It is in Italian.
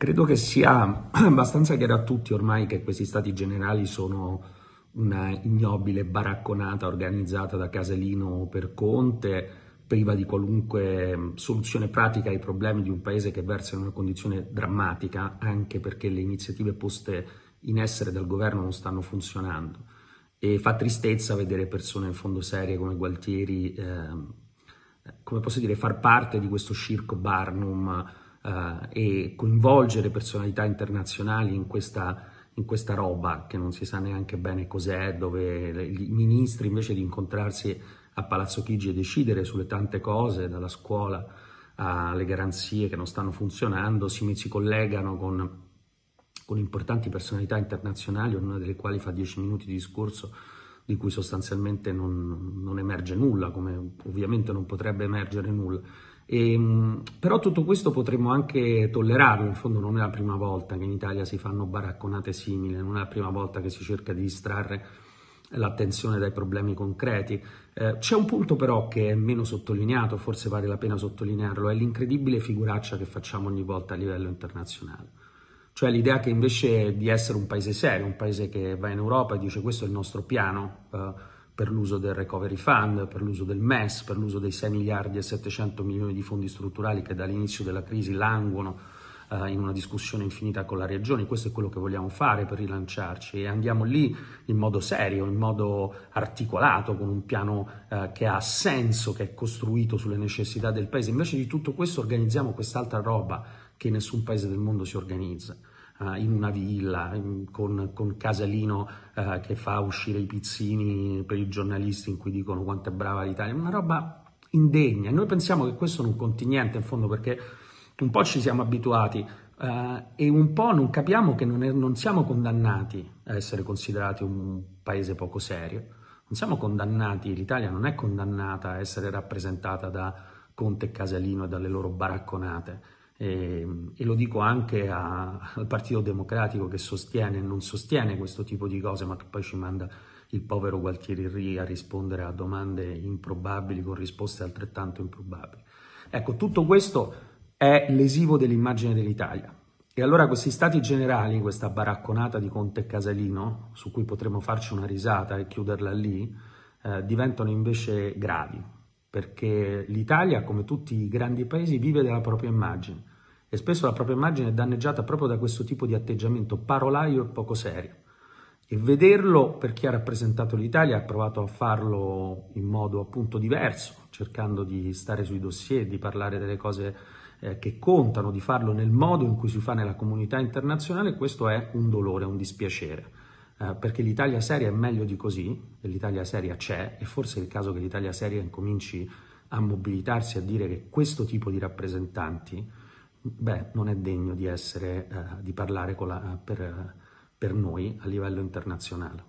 Credo che sia abbastanza chiaro a tutti ormai che questi stati generali sono una ignobile baracconata organizzata da Casalino per Conte, priva di qualunque soluzione pratica ai problemi di un paese che versa in una condizione drammatica, anche perché le iniziative poste in essere dal governo non stanno funzionando. E fa tristezza vedere persone in fondo serie come Gualtieri, eh, come posso dire, far parte di questo circo Barnum eh, e coinvolgere personalità internazionali in questa, in questa roba che non si sa neanche bene cos'è, dove i ministri invece di incontrarsi a Palazzo Chigi e decidere sulle tante cose, dalla scuola alle garanzie che non stanno funzionando, si, si collegano con, con importanti personalità internazionali, ognuna delle quali fa dieci minuti di discorso di cui sostanzialmente non, non emerge nulla, come ovviamente non potrebbe emergere nulla. E, ehm, però tutto questo potremmo anche tollerarlo, in fondo non è la prima volta che in Italia si fanno baracconate simili, non è la prima volta che si cerca di distrarre l'attenzione dai problemi concreti. Eh, c'è un punto però che è meno sottolineato, forse vale la pena sottolinearlo, è l'incredibile figuraccia che facciamo ogni volta a livello internazionale. Cioè l'idea che invece di essere un paese serio, un paese che va in Europa e dice questo è il nostro piano, eh, per l'uso del Recovery Fund, per l'uso del MES, per l'uso dei 6 miliardi e 700 milioni di fondi strutturali che dall'inizio della crisi languono eh, in una discussione infinita con la regione. Questo è quello che vogliamo fare per rilanciarci e andiamo lì in modo serio, in modo articolato, con un piano eh, che ha senso, che è costruito sulle necessità del paese. Invece di tutto questo organizziamo quest'altra roba che nessun paese del mondo si organizza in una villa, con, con, Casalino uh, che fa uscire i pizzini per i giornalisti in cui dicono quanto è brava l'Italia, una roba indegna. Noi pensiamo che questo non conti niente in fondo perché un po' ci siamo abituati uh, e un po' non capiamo che non, è, non siamo condannati a essere considerati un paese poco serio. Non siamo condannati, l'Italia non è condannata a essere rappresentata da Conte e Casalino e dalle loro baracconate e, e lo dico anche a, al Partito Democratico che sostiene e non sostiene questo tipo di cose, ma che poi ci manda il povero Gualtieri Ri a rispondere a domande improbabili con risposte altrettanto improbabili. Ecco, tutto questo è lesivo dell'immagine dell'Italia. E allora questi stati generali, questa baracconata di Conte e Casalino, su cui potremmo farci una risata e chiuderla lì, eh, diventano invece gravi, perché l'Italia, come tutti i grandi paesi, vive della propria immagine e spesso la propria immagine è danneggiata proprio da questo tipo di atteggiamento parolaio e poco serio. E vederlo per chi ha rappresentato l'Italia ha provato a farlo in modo appunto diverso, cercando di stare sui dossier, di parlare delle cose eh, che contano, di farlo nel modo in cui si fa nella comunità internazionale, questo è un dolore, un dispiacere. Eh, perché l'Italia seria è meglio di così, e l'Italia seria c'è, e forse è il caso che l'Italia seria incominci a mobilitarsi, a dire che questo tipo di rappresentanti beh, non è degno di, essere, eh, di parlare la, per, per noi a livello internazionale.